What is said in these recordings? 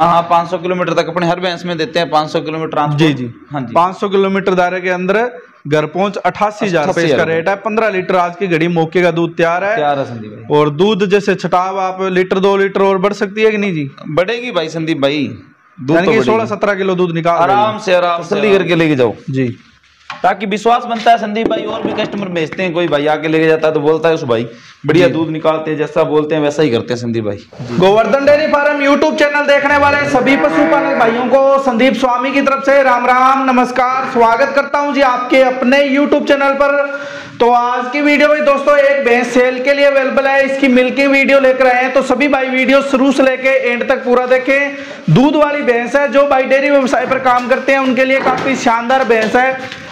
हाँ हाँ पाँच सौ किलोमीटर तक अपने हर भैंस में देते हैं पाँच सौ किलोमीटर जी जी। हाँ जी। 500 किलोमीटर दायरे के अंदर घर पहुँच अठासी हज़ार रुपए इसका रेट है पंद्रह लीटर आज की घड़ी मौके का दूध तैयार है। तैयार है संदीप भाई। और दूध जैसे छटाव आप लीटर दो लीटर और बढ़ सकती है कि नहीं जी? बढ़ेगी भाई संदीप भाई। दूध तो कि। सोलह सत्रह किलो दूध निकाल आराम से आराम से तसल्ली करके लेके जाओ। जी। ताकि विश्वास बनता है संदीप भाई और भी कस्टमर भेजते हैं कोई भाई आके लेके जाता है तो बोलता है उस भाई बढ़िया दूध निकालते हैं जैसा बोलते हैं वैसा ही करते हैं संदीप भाई। Govardhan dairy farm YouTube channel देखने वाले सभी पशुपालक भाइयों को संदीप स्वामी की तरफ़ से राम राम नमस्कार। स्वागत करता हूँ जी आपके अपने यूट्यूब चैनल पर। तो आज की वीडियो में दोस्तों एक भैंस सेल के लिए अवेलेबल है। इसकी मिल्किंग वीडियो लेकर आए हैं। तो सभी भाई वीडियो शुरू से लेके एंड तक पूरा देखें। दूध वाली भैंस है जो भाई डेयरी व्यवसाय पर काम करते हैं। उनके लिए काफ़ी शानदार भैंस है।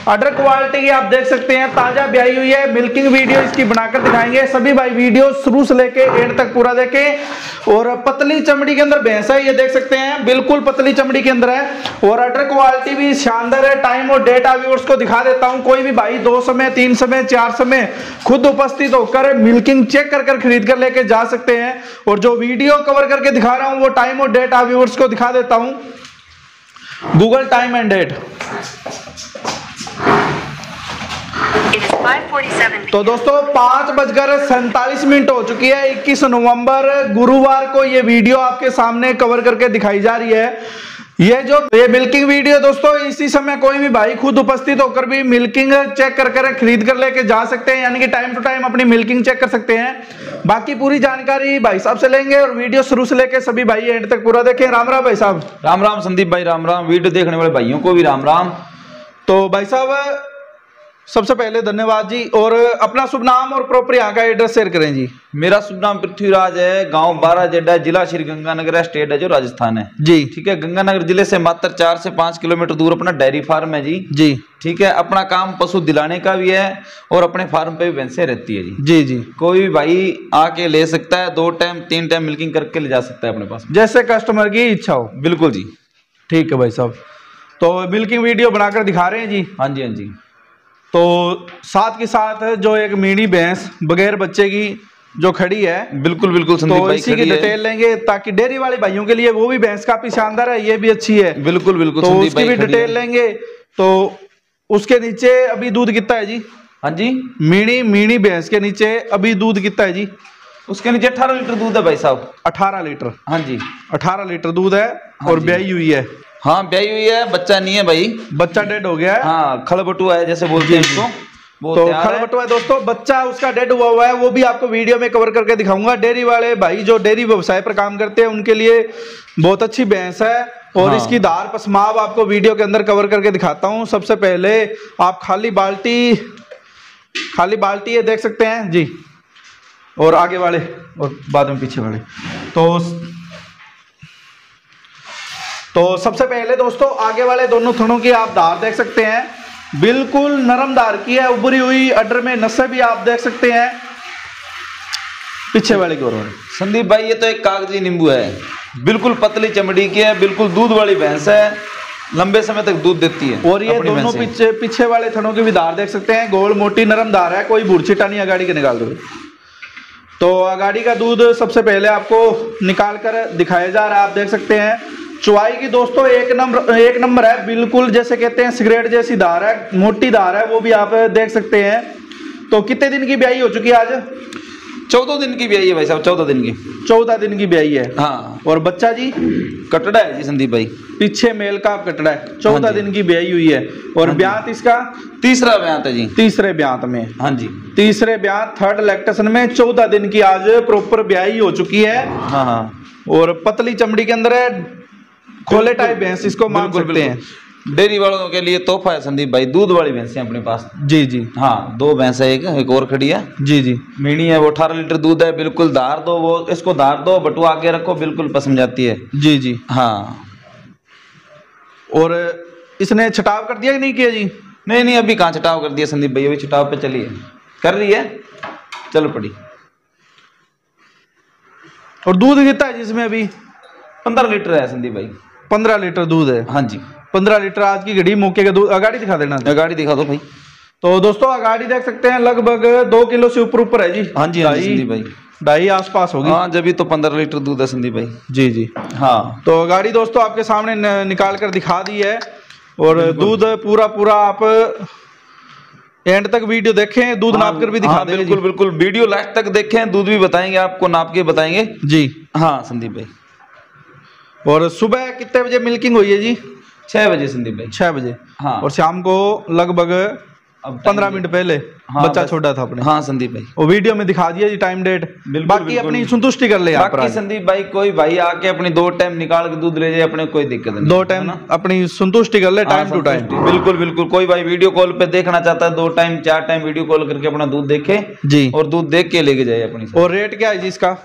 अडर क्वालिटी की आप देख सकते हैं, ताज़ा ब्याई हुई है मिल्किंग वीडियो इसकी बनाकर दिखाएँगे। सभी भाई वीडियो शुरू से लेके एंड तक पूरा देखें। और पतली चमड़ी के अंदर भैंस है, ये देख सकते हैं, बिल्कुल पतली चमड़ी के अंदर है। और अडर क्वालिटी भी शानदार है टाइम और डेट व्यूअर्स को दिखा देता हूँ। कोई भी भाई दो समय, तीन समय, चार समय खुद उपस्थित होकर मिल्किंग चेक कर कर खरीद कर लेके जा सकते हैं। और जो वीडियो कवर करके दिखा रहा हूँ, वो टाइम और डेट व्यूअर्स को दिखा देता हूँ। गूगल टाइम एंड डेट तो दोस्तों पाँच बजकर सैंतालीस मिनट हो चुकी है 21 नवंबर गुरुवार को ये वीडियो आपके सामने कवर करके दिखाई जा रही है। ये जो ये मिल्किंग वीडियो दोस्तों इसी समय कोई भी भाई खुद उपस्थित होकर भी मिल्किंग चेक कर कर खरीद कर लेके जा सकते हैं यानी कि टाइम टू टाइम अपनी मिल्किंग चेक कर सकते हैं। बाकी पूरी जानकारी भाई साहब से लेंगे और वीडियो शुरू से लेके सभी भाई एंड तक पूरा देखें। राम राम भाई साहब। राम राम संदीप भाई राम राम। वीडियो देखने वाले भाइयों को भी राम राम। तो भाई साहब सबसे पहले धन्यवाद जी और अपना शुभ नाम और प्रॉपर यहाँ का एड्रेस शेयर करें जी। मेरा शुभ नाम पृथ्वीराज है गाँव बारह जेडा जिला श्री गंगानगर है, स्टेट है जो राजस्थान है। जी। ठीक है गंगानगर ज़िले से मात्र चार से पाँच किलोमीटर दूर अपना डेयरी फार्म है जी। जी। ठीक है अपना काम पशु दिलाने का भी है और अपने फार्म पे भी भैंसें रहती है जी। जी जी। कोई भी भाई आके ले सकता है दो टाइम तीन टाइम मिल्किंग करके ले जा सकता है अपने पास। जैसे कस्टमर की इच्छा हो। बिल्कुल जी। ठीक है भाई साहब। तो मिल्किंग वीडियो बनाकर दिखा रहे हैं जी। हाँ जी हाँ जी। तो साथ के साथ जो एक मीणी भैंस बगैर बच्चे की जो खड़ी है बिल्कुल बिल्कुल तो भाई इसी की डिटेल लेंगे ताकि डेयरी वाले भाइयों के लिए वो भी भैंस काफ़ी शानदार है ये भी अच्छी है। बिल्कुल बिल्कुल तो उसकी भी डिटेल लेंगे। तो उसके नीचे अभी दूध कितना है जी? हाँ जी। मीणी मीणी भैंस के नीचे अभी दूध कितना है जी? उसके नीचे अठारह लीटर दूध है भाई साहब। 18 लीटर। हाँ जी। 18 लीटर दूध है और जी। ब्याई हुई है। हाँ ब्याई हुई है बच्चा नहीं है भाई। बच्चा डेड हो गया है। हाँ खलबटुआ है जैसे बोलते हैं इसको। तो तैयार है। दोस्तों बच्चा उसका डेड हुआ हुआ है वो भी आपको वीडियो में कवर करके दिखाऊँगा। डेयरी वाले भाई जो डेयरी व्यवसाय पर काम करते हैं उनके लिए बहुत अच्छी भैंस है। और हाँ। इसकी धार पसमाव आपको वीडियो के अंदर कवर करके दिखाता हूँ। सबसे पहले आप खाली बाल्टी खाली बाल्टी है देख सकते हैं। जी। और आगे वाले और बाद में पीछे वाले। तो तो सबसे पहले दोस्तों आगे वाले दोनों थनों की आप धार देख सकते हैं। बिल्कुल नरम धार की है उभरी हुई अडर में नसें भी आप देख सकते हैं। पीछे वाले की ओर। संदीप भाई ये तो एक कागज़ी नींबू है। बिल्कुल पतली चमड़ी की है बिल्कुल दूध वाली भैंस है। लंबे समय तक दूध देती है और ये दोनों पीछे पीछे वाले थनों की भी धार देख सकते हैं। गोल मोटी नरम धार है कोई बुरछिटा नहीं अगाड़ी के निकाल दो। तो अगाड़ी का दूध सबसे पहले आपको निकाल कर दिखाया जा रहा है आप देख सकते हैं। चुवाई की दोस्तों एक नंबर एक नंबर है बिल्कुल जैसे कहते हैं सिगरेट जैसी धार है मोटी धार है वो भी आप देख सकते हैं। तो कितने दिन की ब्याई हो चुकी है आज? चौदह दिन की आई है भाई साहब चौदह दिन की। चौदह दिन की ब्याई है। हाँ। और बच्चा जी? कटड़ा है जी संदीप भाई। पीछे मेल का कटड़ा है। चौदह हाँ दिन की ब्याई हुई है। और हाँ। ब्यात इसका? तीसरा ब्यात है जी। तीसरे ब्यात में। हाँ जी। तीसरे ब्याह थर्ड लैक्टेशन में चौदह दिन की आज प्रॉपर ब्याई हो चुकी है। हाँ हाँ। और पतली चमड़ी के अंदर है खोले टाइप भैंस इसको मान सकते हैं। डेयरी वालों के लिए तोहफा है संदीप भाई दूध वाली भैंसें हैं अपने पास। जी जी। हाँ दो भैंस है एक एक और खड़ी है। जी जी। मीणी है वो अठारह लीटर दूध है बिल्कुल धार दो वो इसको धार दो बटुआ आगे रखो बिल्कुल पसंद जाती है। जी जी। हाँ। और इसने छटाव कर दिया कि नहीं किया जी? नहीं नहीं अभी कहाँ छटाव कर दिया संदीप भाई अभी छटाव पे चली है कर रही है? चलो पड़ी। और दूध कितना है जिसमें अभी? पंद्रह लीटर है संदीप भाई। पंद्रह लीटर दूध है। हाँ जी। पंद्रह लीटर आज की घड़ी मौके का दूध अगाड़ी दिखा देना। गाड़ी दिखा दो भाई। तो दोस्तों अगाड़ी देख सकते हैं लगभग दो किलो से ऊपर ऊपर है जी। हाँ जी हाँ जी संदीप भाई। ढाई आसपास होगी। हाँ जब तो पंद्रह लीटर दूध है संदीप भाई। जी जी। हाँ। तो गाड़ी दोस्तों आपके सामने निकाल कर दिखा दी है। और दूध पूरा पूरा आप एंड तक वीडियो देखें दूध नाप कर भी दिखा हाँ, बिल्कुल बिल्कुल। वीडियो लास्ट तक देखें दूध भी बताएँगे आपको नाप के बताएँगे। जी। हाँ संदीप भाई। और सुबह कितने बजे मिल्किंग हुई है जी? छह बजे संदीप भाई। छह बजे। हाँ। और शाम को लगभग पंद्रह मिनट पहले हाँ, बच्चा छोटा था अपने। हाँ संदीप भाई। वो वीडियो में दिखा दिया जी टाइम डेट बिल्कुल, बाकी बिल्कुल। अपनी संतुष्टि कर ले बाकी संदीप भाई कोई भाई आके अपनी दो टाइम निकाल के दूध ले जाए अपने कोई दिक्कत नहीं। दो टाइम ना? अपनी संतुष्टि कर ले टाइम टू टाइम बिल्कुल बिल्कुल। कोई भाई वीडियो कॉल पे देखना चाहता है दो टाइम चार टाइम वीडियो कॉल करके अपना दूध देखे जी। और दूध देख के लेके जाए अपनी। और रेट क्या है जी इसका?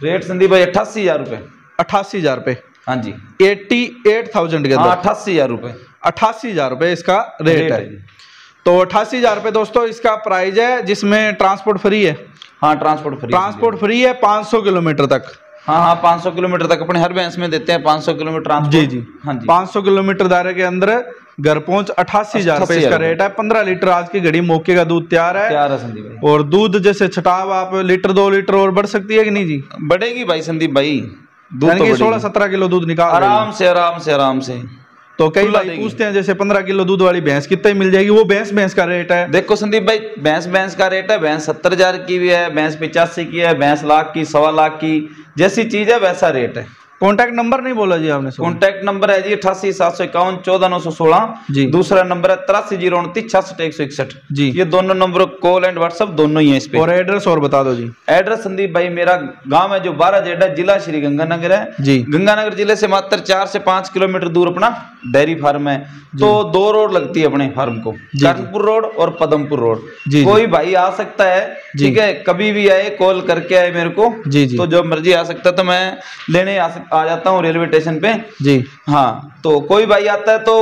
रेट संदीप भाई अट्ठासी हज़ार रुपए। अट्ठासी हज़ार रुपये हाँ जी। एट्टी एट थाउज़ेंड के हाँ अट्ठासी हज़ार रुपए। अट्ठासी हज़ार रुपये इसका रेट रेट है। है तो अट्ठासी हज़ार रुपये दोस्तों इसका प्राइस है जिसमें ट्रांसपोर्ट फ्री है। हाँ ट्रांसपोर्ट फ्री ट्रांसपोर्ट फ्री है 500 किलोमीटर तक। हाँ हाँ 500 किलोमीटर तक अपने हर भैंस में देते हैं 500 किलोमीटर जी जी। हाँ जी। 500 किलोमीटर दायरे के अंदर घर पहुँच अठासी हज़ार रुपये इसका रेट है। पंद्रह लीटर आज की घड़ी मौके का दूध तैयार है। तैयार है संदीप भाई। और दूध जैसे छटाव आप लीटर दो लीटर और बढ़ सकती है कि नहीं जी? बढ़ेगी भाई संदीप भाई। दूध तो। सोलह सत्रह किलो दूध निकाल आराम से आराम से आराम से। तो कई बार भाई पूछते हैं जैसे पंद्रह किलो दूध वाली भैंस कितने मिल जाएगी? वो भैंस भैंस का रेट है। देखो संदीप भाई भैंस भैंस का रेट है भैंस सत्तर हज़ार की भी है भैंस पिचासी की है भैंस लाख की सवा लाख की। जैसी चीज़ है वैसा रेट है। कॉन्टैक्ट नंबर नहीं बोला जी आपने कॉन्टैक्ट नंबर है जी अठासी सात सौ इक्यावन चौदह नौ सौ सोलह। जी। दूसरा नंबर है तिरासी ज़ीरो उनतीस छियासठ एक सौ इकसठ। जी। ये दोनों नंबर कॉल एंड व्हाट्सएप दोनों ही है इस पे। और एड्रेस और बता दो जी। एड्रेस संदीप भाई मेरा गाँव है जो बारह जेडा जिला श्री गंगानगर है। जी। गंगानगर ज़िले से मात्र चार से पाँच किलोमीटर दूर अपना डेयरी फार्म है। तो दो रोड लगती है अपने फार्म को। कर्णपुर रोड और पदमपुर रोड। कोई भाई आ सकता है ठीक है? कभी भी आए कॉल करके आए मेरे को। जी, जी। तो जब मर्ज़ी आ सकता है तो मैं लेने आ, सक, आ जाता हूँ रेलवे स्टेशन पे। जी। हाँ तो कोई भाई आता है तो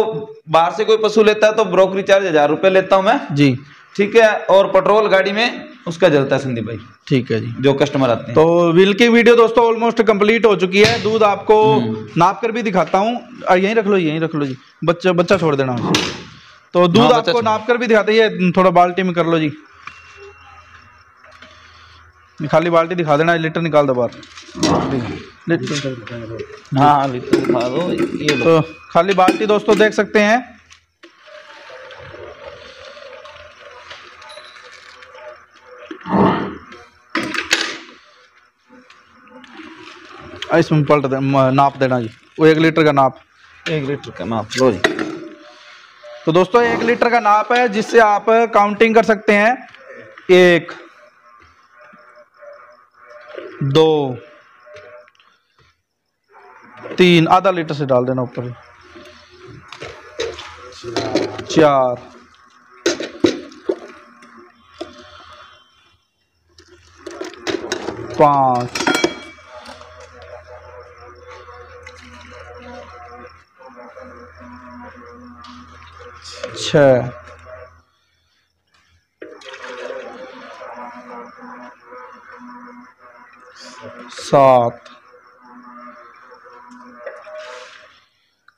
बाहर से कोई पशु लेता है तो ब्रोकरी चार्ज हज़ार रुपये लेता हूँ मैं। जी। ठीक है और पेट्रोल गाड़ी में उसका जलता है संदीप भाई ठीक है जी। जो कस्टमर आते हैं। तो व्हील की वीडियो दोस्तों ऑलमोस्ट कंप्लीट हो चुकी है। दूध आपको नाप कर भी दिखाता हूँ। यहीं रख लो यहीं रख लो जी। बच्चा बच्चा छोड़ देना तो दूध हाँ, आपको नाप कर भी दिखाते हैं। थोड़ा बाल्टी में कर लो जी। खाली बाल्टी दिखा देना लीटर निकाल दो बाहर। लीटर हाँ हाँ लीटर दिखा दो ये तो खाली बाल्टी दोस्तों देख सकते हैं। इसमें पलट दे नाप देना जी। वो एक लीटर का नाप। एक लीटर का नाप लो जी। तो दोस्तों एक लीटर का नाप है जिससे आप काउंटिंग कर सकते हैं। एक दो तीन आधा लीटर से डाल देना ऊपर। चार पाँच छः सात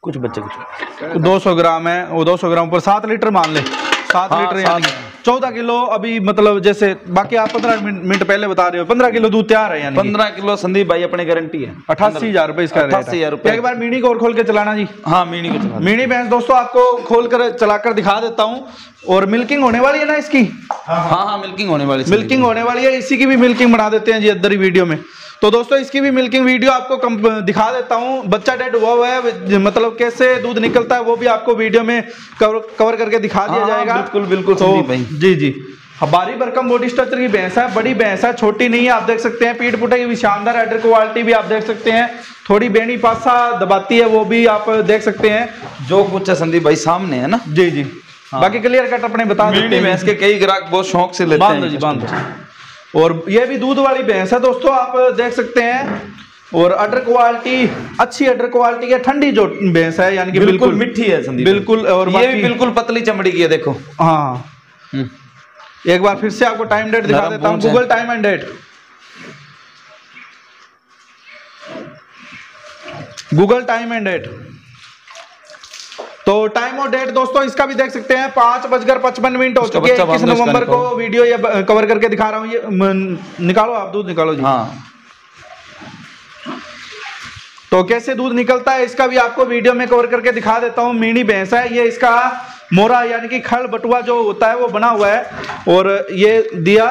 कुछ बच्चे कुछ दो सौ ग्राम है वो दो सौ ग्राम पर सात लीटर मान ले। सात हाँ, लीटर यानी चौदह किलो अभी मतलब जैसे बाकी आप पंद्रह मिनट पहले बता रहे हो पंद्रह किलो दूध तैयार है यानी। पंद्रह किलो संदीप भाई अपने गारंटी है। अठासी हज़ार रुपए इसका रेट 88,000 है रुपए। एक बार मीनी को और खोल के चलाना जी। हाँ मीनी को चला। मीनी भैंस दोस्तों आपको खोल कर चलाकर दिखा देता हूँ। और मिल्किंग होने वाली है ना इसकी? हाँ हाँ मिल्किंग होने वाली। मिल्किंग होने वाली है इसी की भी मिल्किंग बना देते हैं जी अदर ही वीडियो में। तो दोस्तों इसकी भी मिल्किंग वीडियो आपको दिखा देता हूँ। बच्चा डेड हुआ हुआ है मतलब कैसे दूध निकलता है वो भी आपको वीडियो में कवर कवर करके दिखा दिया हाँ, जाएगा। बिल्कुल, बिल्कुल, तो। जी जी। हमारी भरकम बॉडी स्ट्रक्चर की भैंस है बड़ी भैंस है छोटी नहीं है आप देख सकते हैं। पीठ पुटे की भी शानदार एडर क्वालिटी भी आप देख सकते हैं। थोड़ी बेनी पासा दबाती है वो भी आप देख सकते हैं। जो कुछ है संदीप भाई सामने है ना? जी जी। हाँ। बाकी क्लियर कट अपने बता देते हैं। भैंस के कई ग्राहक बहुत शौक से लेते हैं। जी बाँध। और ये भी दूध वाली भैंस है दोस्तों आप देख सकते हैं। और अडर क्वालिटी अच्छी अडर क्वालिटी की ठंडी जो भैंस है यानी कि बिल्कुल बिल्कुल मिट्टी है संदीप बिल्कुल और ये भी बिल्कुल पतली चमड़ी की है देखो। हाँ। हम्म। एक बार फिर से आपको टाइम डेट दिखा देता हूँ। Google time and date Google time and date तो टाइम और डेट दोस्तों इसका भी देख सकते हैं पाँच बजकर पचपन मिनट हो चुके हैं। इक्कीस नवंबर को वीडियो ये कवर करके दिखा रहा हूँ। ये निकालो आप दूध निकालो जी। हाँ। तो कैसे दूध निकलता है इसका भी आपको वीडियो में कवर करके दिखा देता हूँ। मीणी भैंस है ये इसका मोरा यानी कि खल बटुआ जो होता है वो बना हुआ है। और ये दिया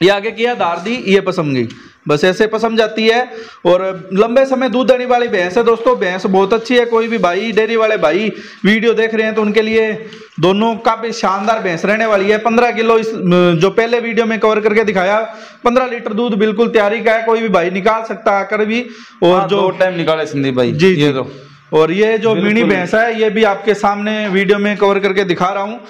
ये आगे किया दार दी ये पसम गई। बस ऐसे पसम जाती है। और लंबे समय दूध देने वाली भैंस है दोस्तों। भैंस बहुत अच्छी है कोई भी भाई डेयरी वाले भाई वीडियो देख रहे हैं तो उनके लिए दोनों काफ़ी शानदार भैंस रहने वाली है। पंद्रह किलो इस जो पहले वीडियो में कवर करके दिखाया पंद्रह लीटर दूध बिल्कुल तैयारी का है कोई भी भाई निकाल सकता है आकर भी। और हाँ, जो टाइम निकाले संदीप भाई जी ये जी। तो। और ये जो मिनी भैंस है ये भी आपके सामने वीडियो में कवर करके दिखा रहा हूँ।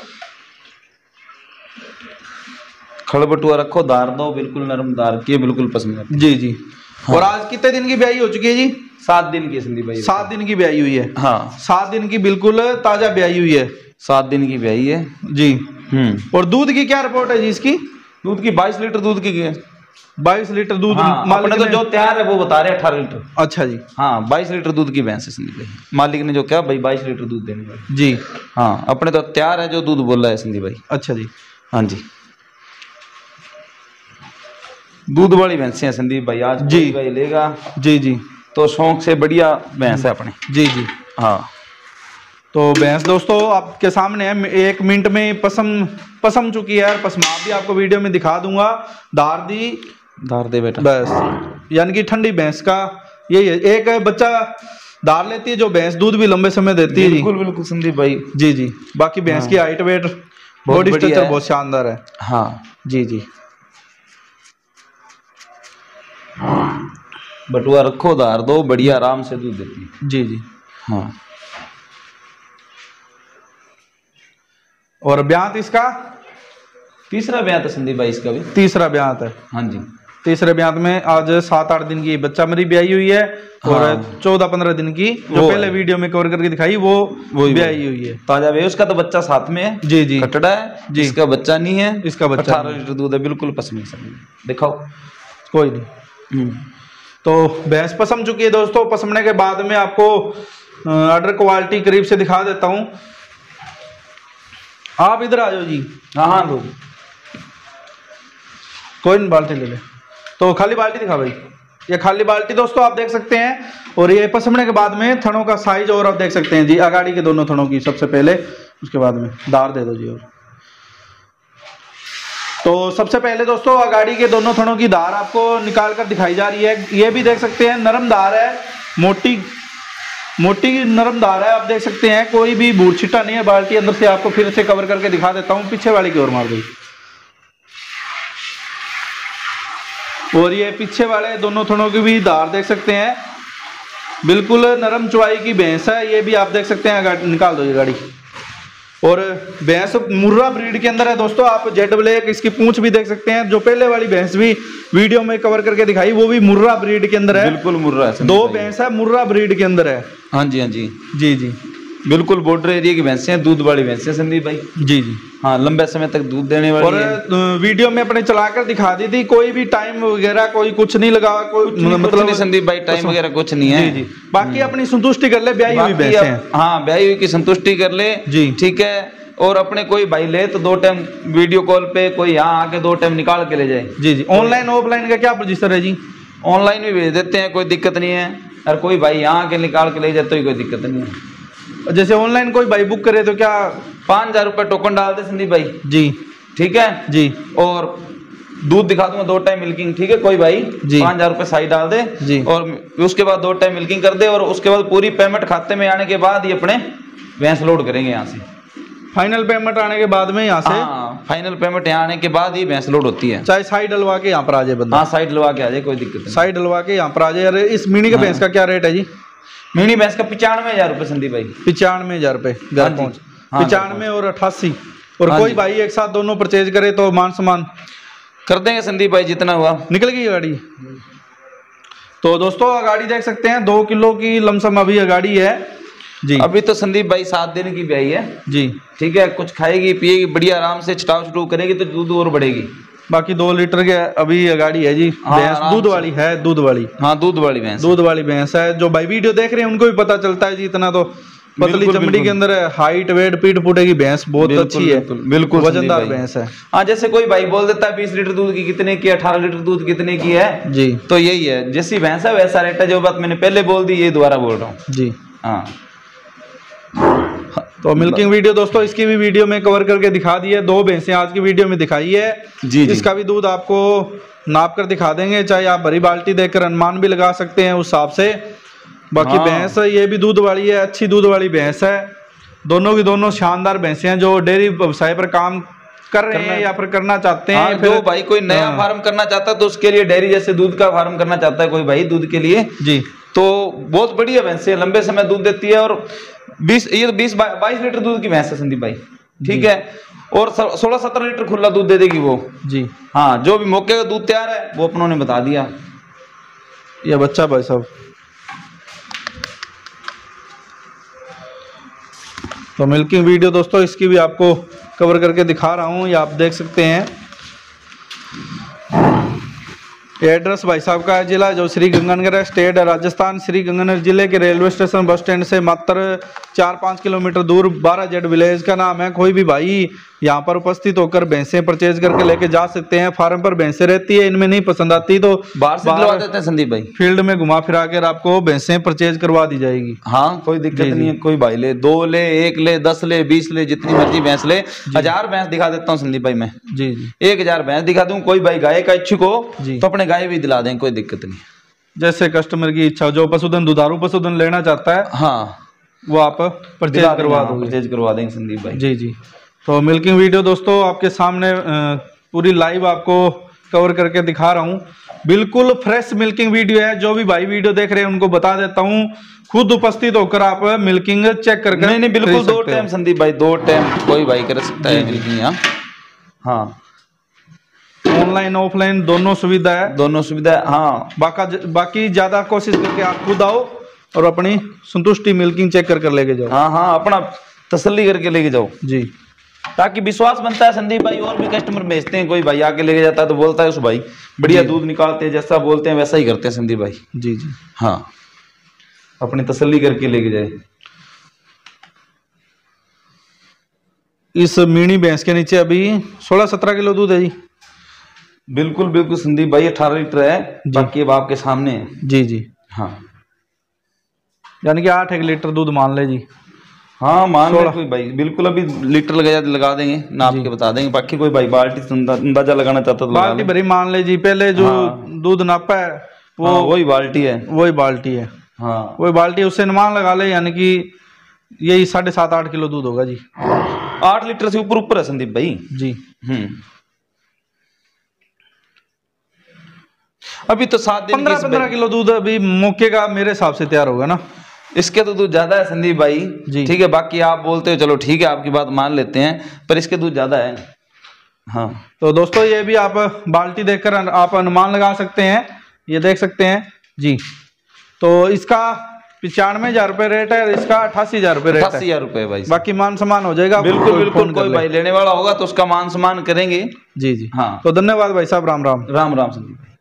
खड़बटुआ रखो दार दो बिल्कुल नरम दार की बिल्कुल पसंद है। जी जी। हाँ। और आज कितने दिन की ब्याई हो चुकी है जी? सात दिन की संदीप भाई सात दिन की ब्याई हुई है। हाँ। सात दिन की बिल्कुल ताज़ा ब्याई हुई है। सात दिन की ब्याई है। जी। हम्म। और दूध की क्या रिपोर्ट है जी इसकी? दूध की बाईस लीटर दूध की है। बाईस लीटर दूध हाँ, मालिक तो ने- जो तैयार है वो बता रहे अठारह लीटर। अच्छा जी। हाँ बाईस लीटर दूध की भैंस है संदीप भाई। मालिक ने जो कहा भाई बाईस लीटर दूध देने जी। हाँ अपने तो तैयार है जो दूध बोला है संदीप भाई। अच्छा जी। हाँ जी। दूध वाली भैंसें हैं संदीप भाई आज जी। भाई लेगा? जी जी। तो शौक से बढ़िया भैंस है अपने। जी जी। हाँ। तो भैंस दोस्तों आपके सामने है एक मिनट में पसम पसम चुकी है पसमा भी आपको वीडियो में दिखा दूँगा। दार दी धार दे बेटा। बस। यानी कि ठंडी भैंस का यही है एक बच्चा दार लेती है जो भैंस दूध भी लंबे समय देती है। बिल्कुल बिल्कुल संदीप भाई। जी जी। बाकी भैंस की हाइट वेट बॉडी स्ट्रक्चर बहुत शानदार है। हाँ। जी जी। बटुआ रखो धार दो बढ़िया आराम से दूध देती है। जी जी। हाँ। और ब्यांत इसका? तीसरा ब्याह था संदीप भाई इसका भी। तीसरा ब्यांत है हाँ जी। तीसरे ब्यांत में आज सात आठ दिन की बच्चा मेरी ब्याई हुई है और हाँ। चौदह पंद्रह दिन की जो पहले वीडियो में कवर करके दिखाई वो वही, ब्याई हुई है। ताज़ा वे उसका तो बच्चा साथ में है। जी जी। कटड़ा है। जी। इसका बच्चा नहीं है। इसका बच्चा अठारह लीटर दूध है बिल्कुल पसंद है दिखाओ। कोई नहीं। तो भैंस पसम चुकी है दोस्तों। पसमने के बाद में आपको ऑर्डर क्वालिटी करीब से दिखा देता हूँ। आप इधर आ जाओ जी। हाँ हाँ दूध कोई नहीं, बाल्टी ले ले। तो खाली बाल्टी दिखा भाई। ये खाली बाल्टी दोस्तों आप देख सकते हैं। और ये पसमने के बाद में थनों का साइज़ और आप देख सकते हैं जी। अगाड़ी के दोनों थनों की सबसे पहले, उसके बाद में। दार दे दो जी और। तो सबसे पहले दोस्तों, अगाड़ी के दोनों थड़ों की धार आपको निकाल कर दिखाई जा रही है। ये भी देख सकते हैं, नरम धार है, मोटी मोटी नरम धार है। आप देख सकते हैं, कोई भी बूढ़ छिट्टा नहीं है, बाल्टी अंदर से आपको फिर से कवर करके दिखा देता हूँ, पीछे वाली की ओर मार दो। और ये पीछे वाले दोनों थड़ों की भी धार देख सकते हैं। बिल्कुल नरम चुवाई की भैंस है, ये भी आप देख सकते हैं निकाल दो ये गाड़ी। और भैंस मुर्रा ब्रीड के अंदर है दोस्तों आप जेड ब्लैक इसकी पूंछ भी देख सकते हैं। जो पहले वाली भैंस भी वीडियो में कवर करके दिखाई वो भी मुर्रा ब्रीड के अंदर है। बिल्कुल मुर्रा है दो भैंस है मुर्रा ब्रीड के अंदर है। हाँ जी हाँ जी। जी जी। बिल्कुल बॉर्डर एरिया की भैंसे हैं दूध वाली भैंसे संदीप भाई। जी जी। हाँ लंबे समय तक दूध देने और वाली है वीडियो में अपने चलाकर दिखा दी थी कोई भी टाइम वगैरह कोई कुछ नहीं लगा कोई मतलब नहीं संदीप भाई टाइम वगैरह कुछ नहीं है। जी जी। बाकी अपनी संतुष्टि कर ले ब्याही हुई भैंसे हाँ। ब्याही हुई की संतुष्टि कर ले जी। ठीक है। और अपने कोई भाई ले तो दो टाइम वीडियो कॉल पे कोई यहाँ आके दो टाइम निकाल के ले जाए। जी जी। ऑनलाइन ऑफलाइन का क्या रजिस्टर है जी? ऑनलाइन भी भेज देते हैं कोई दिक्कत नहीं है। और कोई भाई यहाँ आके निकाल के ले जाए तो कोई दिक्कत नहीं है। जैसे ऑनलाइन कोई भाई बुक करे तो क्या पाँच हज़ार रुपये टोकन डाल दे संदीप भाई? जी। ठीक है? जी। और दूध दिखा दूँगा दो टाइम मिल्किंग ठीक है? कोई भाई जी। पाँच हज़ार रुपये साई डाल दे जी। और उसके बाद दो टाइम मिल्किंग कर दे और उसके बाद पूरी पेमेंट खाते में आने के बाद ही अपने भैंस लोड करेंगे यहाँ से। फाइनल पेमेंट आने के बाद में यहाँ से? हाँ फाइनल पेमेंट यहाँ आने के बाद ही भैंस लोड होती है। चाहे साइड डलवा के यहाँ पर आ जाए बंदा। हाँ साइड लगा के आ जाए कोई दिक्कत साइड डलवा के यहाँ पर आ जाए। अरे इस मिनी के हाँ। भैंस का क्या रेट है जी? मिनी भैंस का पिचानवे हज़ार रुपये संदीप भाई। पिचानवे हज़ार रुपये हाँ घर जी। पहुँच। हाँ, पिचानवे और अठासी। और हाँ कोई भाई एक साथ दोनों परचेज करे तो मान सम्मान। कर देंगे संदीप भाई जितना हुआ। निकल गई गाड़ी। तो दोस्तों गाड़ी देख सकते हैं। दो किलो की लमसम अभी ये गाड़ी है। जी। अभी तो संदीप भाई सात दिन की ब्याई है। जी। ठीक है कुछ खाएगी पिएगी बढ़िया आराम से छटाव छटू करेगी तो दूध और बढ़ेगी। बाकी दो लीटर के अभी ये गाड़ी है जी हाँ, भैंस दूध वाली है दूध वाली। हाँ दूध वाली भैंस। दूध वाली भैंस है जो भाई वीडियो देख रहे हैं उनको भी पता चलता है जी इतना तो। पतली चमड़ी के। अंदर हाइट वेट पीठ पुटे की भैंस बहुत अच्छी है। बिल्कुल, बिल्कुल वजनदार भैंस है। हाँ जैसे कोई भाई बोल देता है बीस लीटर दूध की कितने की अठारह लीटर दूध कितने की है जी। तो यही है। जैसी भैंस है वैसा रेट है जो बात मैंने पहले बोल दी ये दोबारा बोल रहा हूँ। जी। हाँ। तो मिल्किंग वीडियो दोस्तों इसकी भी वीडियो में कवर करके दिखा दी है। दो भैंसें आज की वीडियो में दिखाई है। जी, जी। इसका भी दूध आपको नाप कर दिखा देंगे। चाहे आप भरी बाल्टी देकर अनुमान भी लगा सकते हैं उस हिसाब से। बाकी हाँ। भैंस ये भी दूध वाली है अच्छी दूध वाली भैंस है। दोनों की दोनों शानदार भैंसें हैं जो डेयरी व्यवसाय पर काम कर रहे हैं या फिर करना चाहते हैं हाँ, फिर जो भाई कोई नया हाँ, फार्म करना चाहता है तो उसके लिए डेयरी जैसे दूध का फार्म करना चाहता है कोई भाई दूध के लिए। जी। तो बहुत बढ़िया भैंस है लंबे समय दूध देती है और बीस ये तो बीस बाईस लीटर दूध की भैंस है संदीप भाई ठीक है? और सोलह सत्रह लीटर खुला दूध दे देगी वो। जी। हाँ जो भी मौके का दूध तैयार है वो अपनों ने बता दिया। ये बच्चा भाई साहब। तो मिल्किंग वीडियो दोस्तों इसकी भी आपको कवर करके दिखा रहा हूँ ये आप देख सकते हैं। एड्रेस भाई साहब का है जिला, जो श्री गंगानगर स्टेट, राजस्थान, श्री गंगानगर ज़िले के रेलवे स्टेशन, बस स्टैंड से मात्र चार पाँच किलोमीटर दूर बारह जेड विलेज का नाम है। कोई भी भाई यहाँ पर उपस्थित होकर भैंसें परचेज करके लेके जा सकते हैं। फार्म पर भैंसें रहती है इनमें नहीं पसंद आती तो बाहर से दिलवा देते हैं संदीप भाई। फ़ील्ड में घुमा फिरा कर आपको भैंसें परचेज करवा दी जाएगी। हाँ कोई दिक्कत नहीं है कोई भाई ले दो ले एक ले दस ले बीस ले जितनी मर्ज़ी भैंस ले। हज़ार भैंस दिखा देता हूँ संदीप भाई मैं। जी जी। एक हज़ार भैंस दिखा दूँ कोई भाई गाय का इच्छुक हो जी। तो अपने गाय भी दिला दें कोई दिक्कत नहीं। जैसे कस्टमर की इच्छा जो पशुधन दुधारू पशुधन लेना चाहता है हाँ। वो आप परचेज करवा हाँ, परचेज करवा देंगे संदीप भाई। जी जी। तो मिल्किंग वीडियो दोस्तों आपके सामने पूरी लाइव आपको कवर करके दिखा रहा हूँ। बिल्कुल फ्रेश मिल्किंग वीडियो है जो भी भाई वीडियो देख रहे हैं उनको बता देता हूँ। खुद उपस्थित होकर आप मिल्किंग चेक करके नहीं नहीं बिल्कुल दो टाइम संदीप भाई दो टाइम कोई भाई कर सकता है बिल्कुल हाँ। हाँ। ऑनलाइन ऑफलाइन दोनों सुविधा है। दोनों सुविधा हाँ बाका बाकी ज़्यादा कोशिश करके आप खुद आओ और अपनी संतुष्टि मिल्किंग चेक कर कर लेके जाओ। हाँ हाँ अपना तसल्ली करके लेके जाओ। जी। ताकि विश्वास बनता है संदीप भाई और भी कस्टमर भेजते हैं कोई भाई आके लेके जाता है तो बोलता है उस भाई बढ़िया दूध निकालते हैं जैसा बोलते हैं वैसा ही करते हैं संदीप भाई। जी जी। हाँ। अपनी तसल्ली करके लेके जाए। इस मीणी भैंस के नीचे अभी सोलह सत्रह किलो दूध है जी। बिल्कुल बिल्कुल संदीप भाई अठारह लीटर है बाकी अब आपके सामने है। जी जी। हाँ। यानी कि आठ एक लीटर दूध मान ले जी। हाँ मान लो कोई भाई बिल्कुल अभी लीटर लगा लगा देंगे नाप के बता देंगे बाकी कोई भाई बाल्टी अंदाज़ा लगाना चाहता तो बाल्टी भरी मान ले जी पहले जो हाँ। दूध नापा है वो हाँ, वही बाल्टी है। वही बाल्टी है। हाँ। वही बाल्टी उससे अनुमान लगा ले यानी कि यही साढ़े सात आठ किलो दूध होगा जी। आठ लीटर से ऊपर ऊपर है संदीप भाई? जी। हम्म। अभी तो सात पंद्रह पंद्रह किलो दूध अभी मौके का मेरे हिसाब से तैयार होगा ना। इसके तो दूध ज़्यादा है संदीप भाई। ठीक है बाकी आप बोलते हो चलो ठीक है आपकी बात मान लेते हैं पर इसके दूध ज़्यादा है। हाँ। तो दोस्तों ये भी आप बाल्टी देखकर आप अनुमान लगा सकते हैं ये देख सकते हैं। जी। तो इसका पिचानवे हज़ार रुपये रेट है और इसका अठासी हज़ार रुपये रेट अठासी हज़ार रुपए भाई बाकी मान सम्मान हो जाएगा बिल्कुल बिल्कुल कोई भाई लेने वाला होगा तो उसका मान सम्मान करेंगे। जी जी। हाँ। तो धन्यवाद भाई साहब राम राम। राम राम संदीप